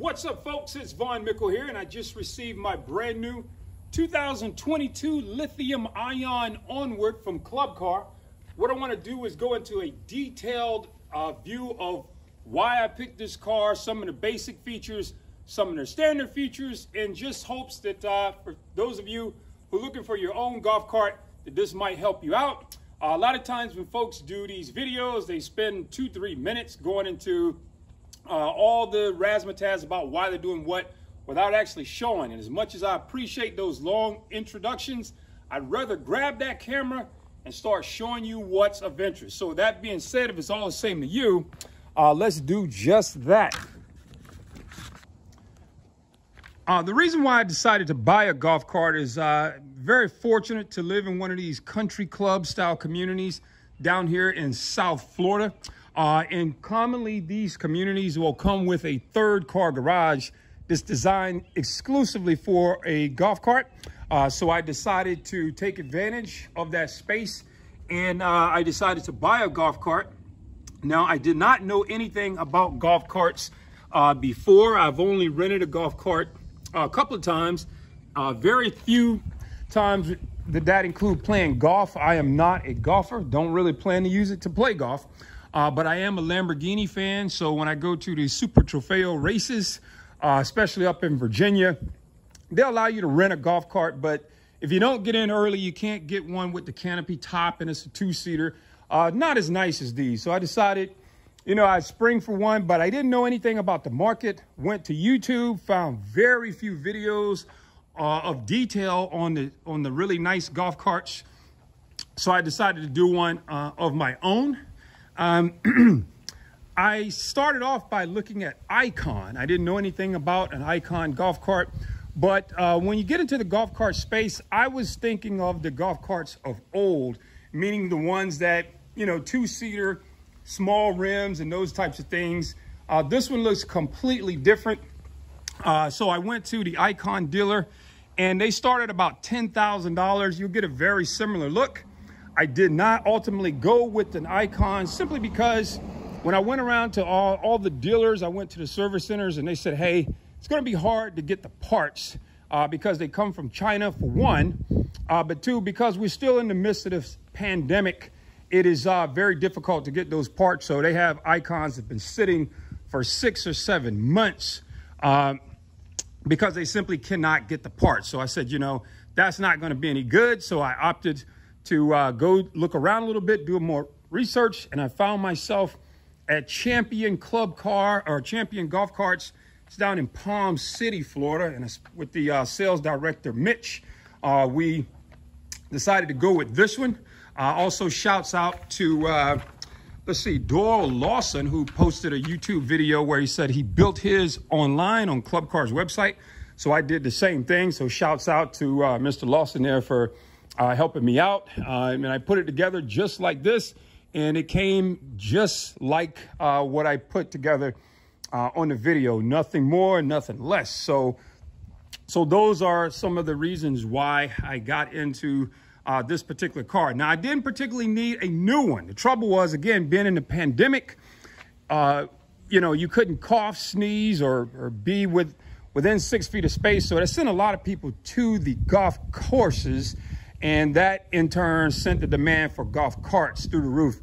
What's up, folks? It's Von Mickle here, and I just received my brand new 2022 lithium ion onward from Club Car. What I want to do is go into a detailed uh, view of why I picked this car, some of the basic features, some of the standard features, and just hopes that uh, for those of you who are looking for your own golf cart, that this might help you out. Uh, a lot of times when folks do these videos, they spend two, three minutes going into uh, all the razzmatazz about why they're doing what without actually showing. And as much as I appreciate those long introductions, I'd rather grab that camera and start showing you what's of interest. So that being said, if it's all the same to you, uh, let's do just that. Uh, the reason why I decided to buy a golf cart is uh, very fortunate to live in one of these country club style communities down here in South Florida. Uh, and commonly, these communities will come with a third car garage that's designed exclusively for a golf cart. Uh, so I decided to take advantage of that space and uh, I decided to buy a golf cart. Now, I did not know anything about golf carts uh, before. I've only rented a golf cart a couple of times, uh, very few times did that include playing golf. I am not a golfer, don't really plan to use it to play golf. Uh, but I am a Lamborghini fan, so when I go to the Super Trofeo races, uh, especially up in Virginia, they'll allow you to rent a golf cart, but if you don't get in early, you can't get one with the canopy top, and it's a two-seater. Uh, not as nice as these. So I decided, you know, I'd spring for one, but I didn't know anything about the market. Went to YouTube, found very few videos uh, of detail on the on the really nice golf carts. So I decided to do one uh, of my own. Um, I started off by looking at Icon. I didn't know anything about an Icon golf cart, but uh, when you get into the golf cart space, I was thinking of the golf carts of old, meaning the ones that, you know, two-seater, small rims and those types of things. Uh, this one looks completely different. Uh, so I went to the Icon dealer and they start at about $10,000. You'll get a very similar look. I did not ultimately go with an Icon simply because when I went around to all, all the dealers, I went to the service centers and they said, hey, it's going to be hard to get the parts uh, because they come from China for one, uh, but two, because we're still in the midst of this pandemic, it is uh, very difficult to get those parts. So they have icons that have been sitting for six or seven months. Um, because they simply cannot get the parts. So I said, you know, that's not going to be any good. So I opted to uh, go look around a little bit, do more research, and I found myself at Champion Club Car or Champion Golf Carts. It's down in Palm City, Florida, and it's with the uh, sales director, Mitch. Uh, we decided to go with this one. Uh, also, shouts out to uh, let's see, Doyle Lawson, who posted a YouTube video where he said he built his online on Club Car's website. So I did the same thing. So shouts out to uh, Mr. Lawson there for uh, helping me out. Uh, and I put it together just like this. And it came just like uh, what I put together uh, on the video. Nothing more, nothing less. So, so those are some of the reasons why I got into uh, this particular car. Now, I didn't particularly need a new one. The trouble was, again, being in the pandemic, uh, you know, you couldn't cough, sneeze, or, or be with within six feet of space. So that sent a lot of people to the golf courses. And that in turn sent the demand for golf carts through the roof.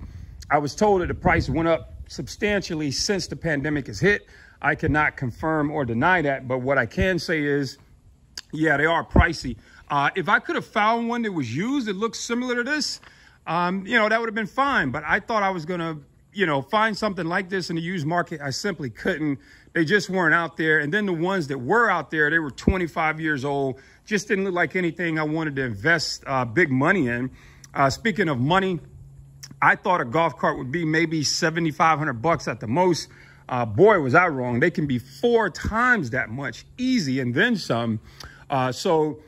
I was told that the price went up substantially since the pandemic has hit. I cannot confirm or deny that. But what I can say is, yeah, they are pricey. Uh, if I could have found one that was used that looks similar to this, um, you know, that would have been fine. But I thought I was going to, you know, find something like this in the used market. I simply couldn't. They just weren't out there. And then the ones that were out there, they were 25 years old. Just didn't look like anything I wanted to invest uh, big money in. Uh, speaking of money, I thought a golf cart would be maybe 7,500 bucks at the most. Uh, boy, was I wrong. They can be four times that much easy and then some. Uh, so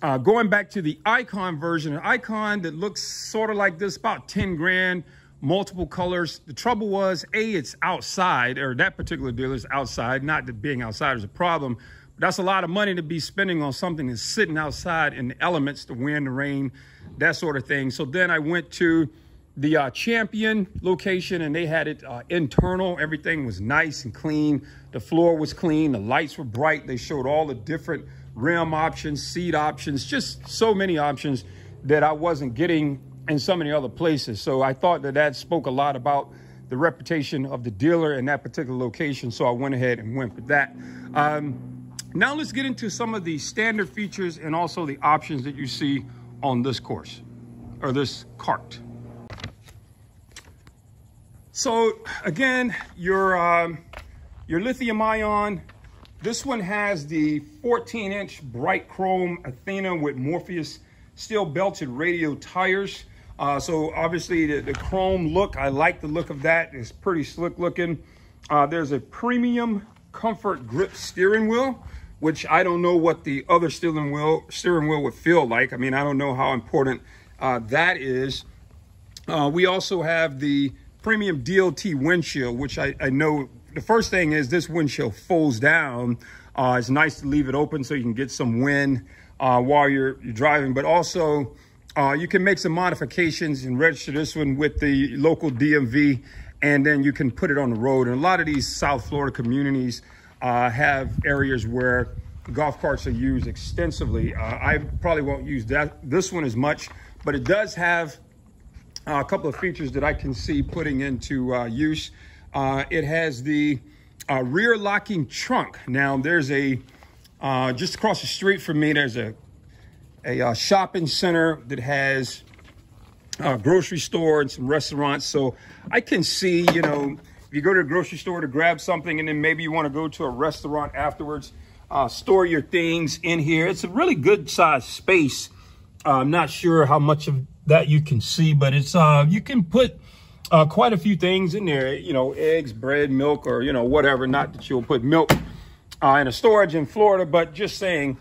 uh, going back to the Icon version, an Icon that looks sort of like this, about 10 grand, multiple colors. The trouble was, A, it's outside, or that particular dealer is outside. Not that being outside is a problem, but that's a lot of money to be spending on something that's sitting outside in the elements, the wind, the rain, that sort of thing. So then I went to the uh, champion location and they had it uh, internal. Everything was nice and clean. The floor was clean. The lights were bright. They showed all the different rim options, seat options, just so many options that I wasn't getting in so many other places. So I thought that that spoke a lot about the reputation of the dealer in that particular location. So I went ahead and went for that. Um, now let's get into some of the standard features and also the options that you see on this course or this cart. So again, your, um, your lithium ion, this one has the 14 inch bright chrome Athena with Morpheus steel belted radial tires. Uh, so obviously the, the, chrome look, I like the look of that. It's pretty slick looking. Uh, there's a premium comfort grip steering wheel, which I don't know what the other steering wheel, steering wheel would feel like. I mean, I don't know how important uh, that is. Uh, we also have the premium DLT windshield, which I, I know the first thing is this windshield folds down. Uh, it's nice to leave it open so you can get some wind uh, while you're, you're, driving, but also uh, you can make some modifications and register this one with the local DMV, and then you can put it on the road. And a lot of these South Florida communities uh, have areas where golf carts are used extensively. Uh, I probably won't use that this one as much, but it does have uh, a couple of features that I can see putting into uh, use. Uh, it has the uh, rear locking trunk. Now there's a, uh, just across the street from me, there's a, a uh, shopping center that has a grocery store and some restaurants. So I can see, you know, if you go to a grocery store to grab something and then maybe you want to go to a restaurant afterwards, store your things in here. It's a really good size space. I'm not sure how much of that you can see, but it's, uh, you can put uh, quite a few things in there, you know, eggs, bread, milk, or, you know, whatever. Not that you'll put milk uh, in a storage in Florida, but just saying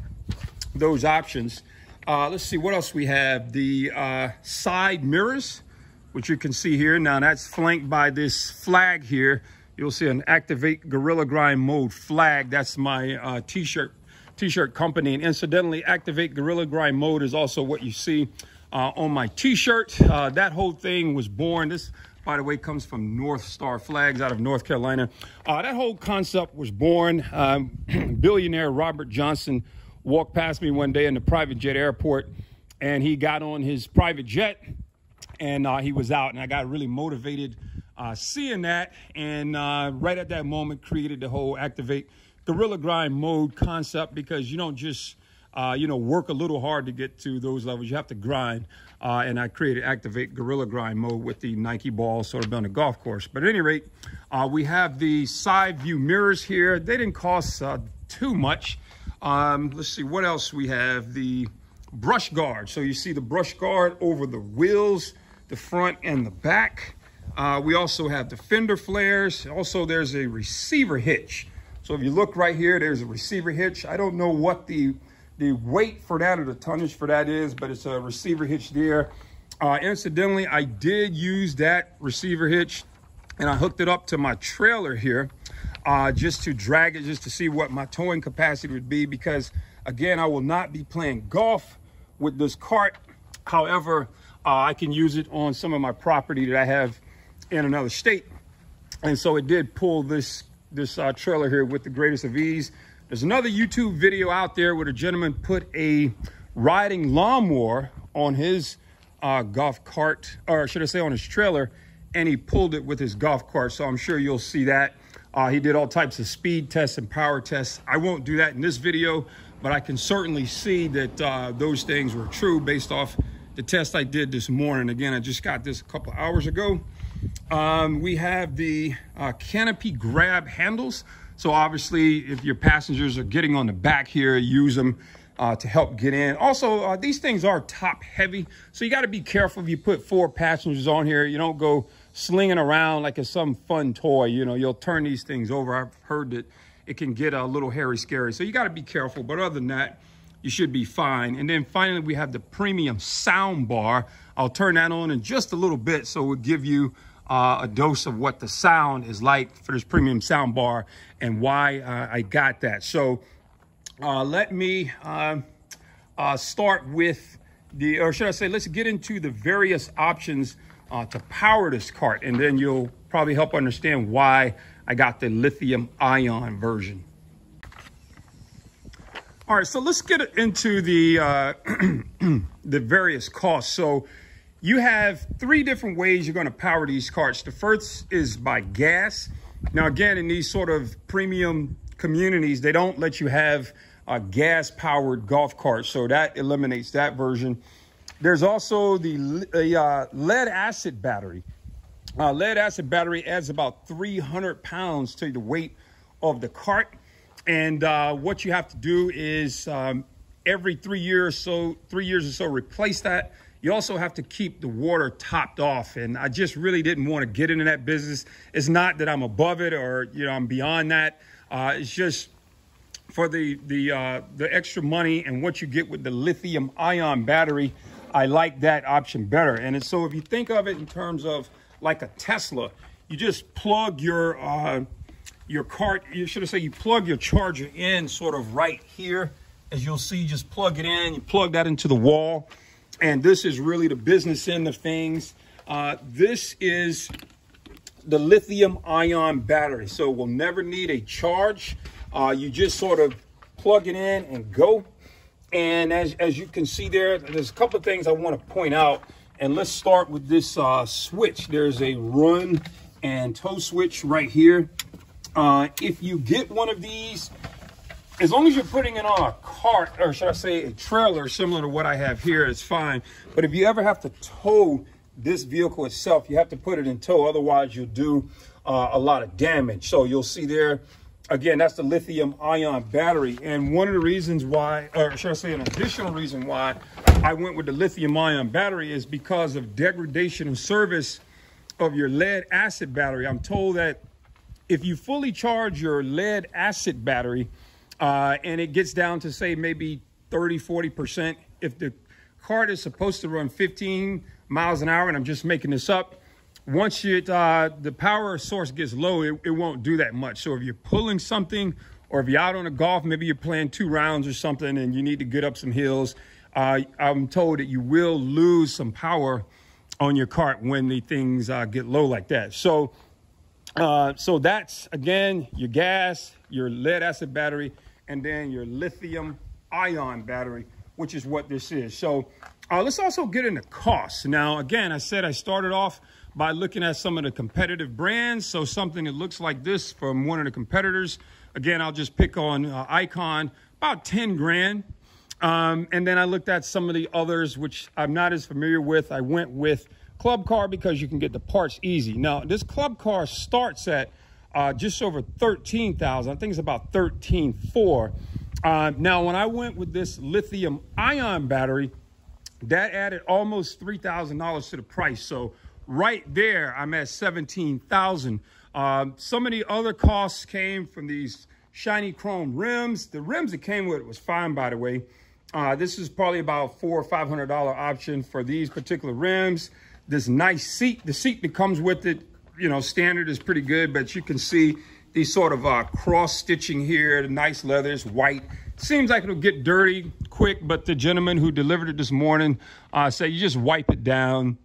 those options. Uh, let's see what else we have. The uh, side mirrors, which you can see here. Now that's flanked by this flag here. You'll see an Activate Gorilla Grind Mode flag. That's my uh, t-shirt t-shirt company. And incidentally, Activate Gorilla Grind Mode is also what you see uh, on my t-shirt. Uh, that whole thing was born. This, by the way, comes from North Star Flags out of North Carolina. Uh, that whole concept was born. Um, billionaire Robert Johnson walked past me one day in the private jet airport and he got on his private jet and uh, he was out and I got really motivated uh, seeing that and uh, right at that moment created the whole activate gorilla grind mode concept because you don't just uh, you know, work a little hard to get to those levels. You have to grind. Uh, and I created Activate Gorilla Grind mode with the Nike ball sort of on a golf course. But at any rate, uh, we have the side view mirrors here. They didn't cost uh, too much. Um, let's see what else we have. The brush guard. So you see the brush guard over the wheels, the front and the back. Uh, we also have the fender flares. Also, there's a receiver hitch. So if you look right here, there's a receiver hitch. I don't know what the the weight for that or the tonnage for that is, but it's a receiver hitch there. Uh, incidentally, I did use that receiver hitch and I hooked it up to my trailer here uh, just to drag it, just to see what my towing capacity would be because again, I will not be playing golf with this cart. However, uh, I can use it on some of my property that I have in another state. And so it did pull this, this uh, trailer here with the greatest of ease. There's another YouTube video out there where a gentleman put a riding lawnmower on his uh, golf cart, or should I say on his trailer, and he pulled it with his golf cart. So I'm sure you'll see that. Uh, he did all types of speed tests and power tests. I won't do that in this video, but I can certainly see that uh, those things were true based off the test I did this morning. Again, I just got this a couple hours ago. Um, we have the uh, canopy grab handles. So obviously, if your passengers are getting on the back here, use them uh, to help get in. Also, uh, these things are top heavy, so you got to be careful if you put four passengers on here. You don't go slinging around like it's some fun toy. You know, you'll turn these things over. I've heard that it can get a little hairy scary, so you got to be careful. But other than that, you should be fine. And then finally, we have the premium sound bar. I'll turn that on in just a little bit, so we'll give you uh, a dose of what the sound is like for this premium sound bar and why uh, I got that. So uh, let me uh, uh, start with the, or should I say, let's get into the various options uh, to power this cart. And then you'll probably help understand why I got the lithium ion version. All right, so let's get into the uh, the various costs. So you have three different ways you're going to power these carts. The first is by gas. Now, again, in these sort of premium communities, they don't let you have a gas-powered golf cart, so that eliminates that version. There's also the uh, lead acid battery. Uh, lead acid battery adds about 300 pounds to the weight of the cart. And uh, what you have to do is um, every three years so, three years or so, replace that. You also have to keep the water topped off. And I just really didn't want to get into that business. It's not that I'm above it or, you know, I'm beyond that. Uh, it's just for the, the, uh, the extra money and what you get with the lithium ion battery, I like that option better. And so if you think of it in terms of like a Tesla, you just plug your, uh, your cart, you should have said you plug your charger in sort of right here. As you'll see, you just plug it in, you plug that into the wall. And this is really the business end of things. Uh, this is the lithium ion battery. So we'll never need a charge. Uh, you just sort of plug it in and go. And as, as you can see there, there's a couple of things I want to point out. And let's start with this uh, switch. There's a run and tow switch right here. Uh, if you get one of these, as long as you're putting it on a cart, or should I say a trailer similar to what I have here, it's fine. But if you ever have to tow this vehicle itself, you have to put it in tow. Otherwise, you'll do uh, a lot of damage. So you'll see there, again, that's the lithium ion battery. And one of the reasons why, or should I say an additional reason why I went with the lithium ion battery is because of degradation of service of your lead acid battery. I'm told that if you fully charge your lead acid battery uh, and it gets down to say maybe 30, 40%, if the cart is supposed to run 15 miles an hour, and I'm just making this up, once it, uh, the power source gets low, it, it won't do that much. So if you're pulling something or if you're out on a golf, maybe you're playing two rounds or something and you need to get up some hills, uh, I'm told that you will lose some power on your cart when the things uh, get low like that. So uh, so that's, again, your gas, your lead acid battery, and then your lithium ion battery, which is what this is. So uh, let's also get into costs. Now, again, I said I started off by looking at some of the competitive brands. So something that looks like this from one of the competitors. Again, I'll just pick on uh, Icon, about 10 grand. Um, and then I looked at some of the others, which I'm not as familiar with. I went with Club car because you can get the parts easy. Now, this club car starts at uh, just over 13,000. I think it's about 13.4. Uh, now, when I went with this lithium ion battery, that added almost $3,000 to the price. So right there, I'm at 17,000. Um, some of the other costs came from these shiny chrome rims. The rims that came with it was fine, by the way. Uh, this is probably about four or $500 option for these particular rims this nice seat. The seat that comes with it, you know, standard is pretty good, but you can see these sort of uh, cross stitching here, the nice leather white. Seems like it'll get dirty quick, but the gentleman who delivered it this morning uh, said you just wipe it down.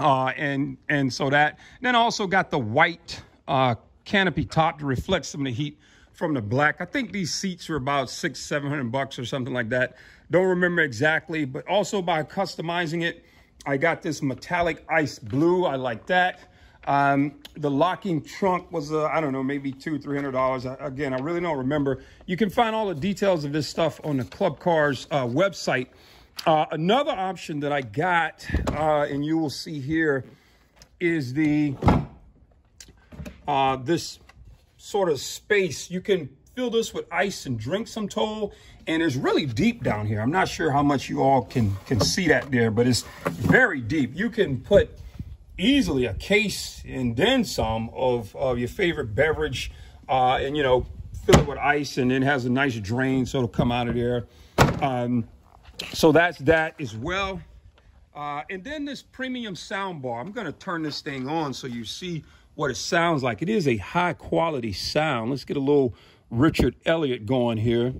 Uh, and, and so that, then also got the white uh, canopy top to reflect some of the heat from the black. I think these seats were about six, 700 bucks or something like that. Don't remember exactly, but also by customizing it, I got this metallic ice blue. I like that. Um, the locking trunk was, uh, I don't know, maybe two, three hundred dollars. Again, I really don't remember. You can find all the details of this stuff on the Club Cars uh, website. Uh, another option that I got, uh, and you will see here, is the uh, this sort of space. You can fill this with ice and drink some toll and it's really deep down here. I'm not sure how much you all can, can see that there, but it's very deep. You can put easily a case and then some of, of your favorite beverage uh, and, you know, fill it with ice and then has a nice drain so it'll come out of there. Um, so that's that as well. Uh, and then this premium sound bar. I'm going to turn this thing on so you see what it sounds like. It is a high quality sound. Let's get a little Richard Elliott going here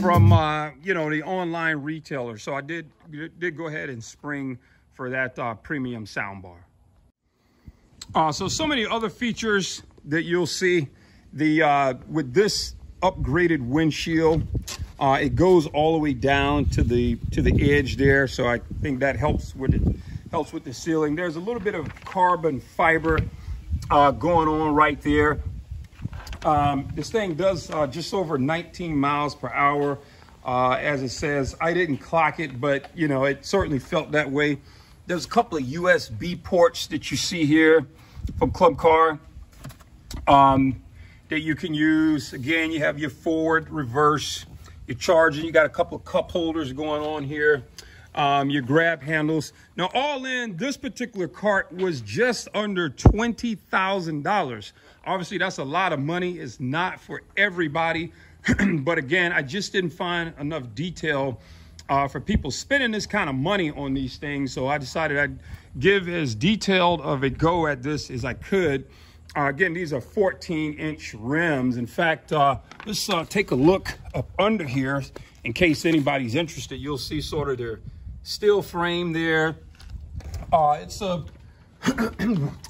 from, uh, you know, the online retailer. So I did, did go ahead and spring for that uh, premium soundbar. Uh, so, so many other features that you'll see. The uh, with this upgraded windshield, uh, it goes all the way down to the to the edge there. So I think that helps with it helps with the sealing. There's a little bit of carbon fiber uh, going on right there. Um, this thing does uh, just over 19 miles per hour. Uh, as it says, I didn't clock it, but you know, it certainly felt that way. There's a couple of USB ports that you see here from Club Car um, that you can use. Again, you have your forward, reverse, your charging. You got a couple of cup holders going on here. Um, your grab handles. Now, all in, this particular cart was just under $20,000. Obviously, that's a lot of money. It's not for everybody. but again, I just didn't find enough detail uh, for people spending this kind of money on these things. So I decided I'd give as detailed of a go at this as I could. Uh, again, these are 14 inch rims. In fact, uh, let's uh, take a look up under here in case anybody's interested. You'll see sort of their steel frame there. Uh, it's a,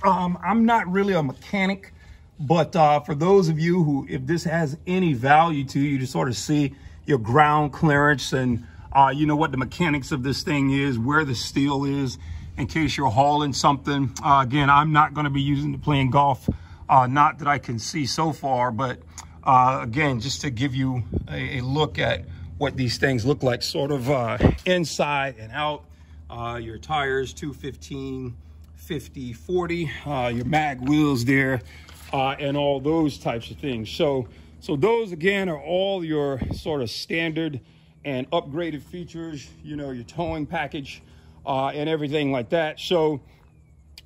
um, I'm not really a mechanic, but uh, for those of you who, if this has any value to you to sort of see your ground clearance and uh, you know what the mechanics of this thing is, where the steel is, in case you're hauling something. Uh, again, I'm not going to be using it playing golf. Uh, not that I can see so far, but uh, again, just to give you a, a, look at what these things look like, sort of uh, inside and out. Uh, your tires, 215, 50, 40, uh, your mag wheels there, and all those types of things. So, so those again are all your sort of standard and upgraded features, you know, your towing package uh, and everything like that. So,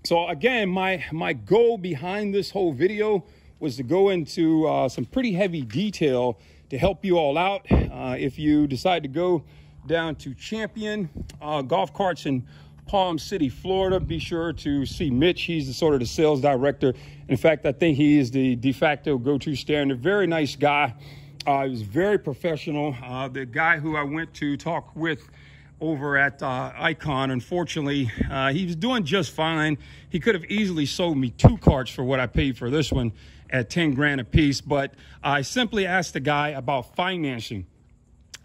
so again, my, my goal behind this whole video was to go into uh, some pretty heavy detail to help you all out. Uh, if you decide to go down to Champion uh, Golf Carts in Palm City, Florida, be sure to see Mitch. He's the sort of the sales director. In fact, I think he is the de facto go-to standard. Very nice guy. Uh, he was very professional. Uh, the guy who I went to talk with over at uh, Icon, unfortunately, uh, he was doing just fine. He could have easily sold me two carts for what I paid for this one at 10 grand a piece, but I simply asked the guy about financing.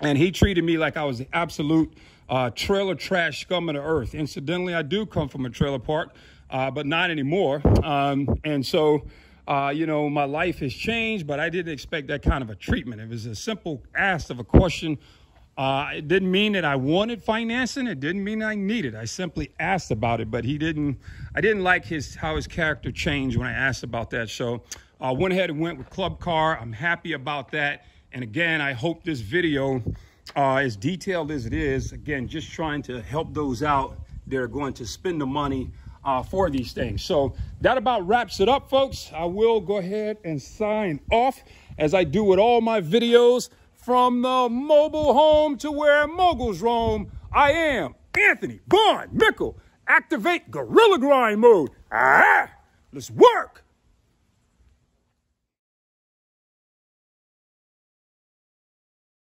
And he treated me like I was the absolute uh, trailer trash scum of the earth. Incidentally, I do come from a trailer park, uh, but not anymore. Um, and so uh, you know, my life has changed, but I didn't expect that kind of a treatment. It was a simple ask of a question. Uh, it didn't mean that I wanted financing. It didn't mean I needed. I simply asked about it, but he didn't. I didn't like his how his character changed when I asked about that. So I uh, went ahead and went with Club Car. I'm happy about that. And again, I hope this video, uh, as detailed as it is, again, just trying to help those out that are going to spend the money uh, for these things. So that about wraps it up, folks. I will go ahead and sign off as I do with all my videos from the mobile home to where moguls roam. I am Anthony Von Mickle. Activate Gorilla Grind mode. Ah, let's work.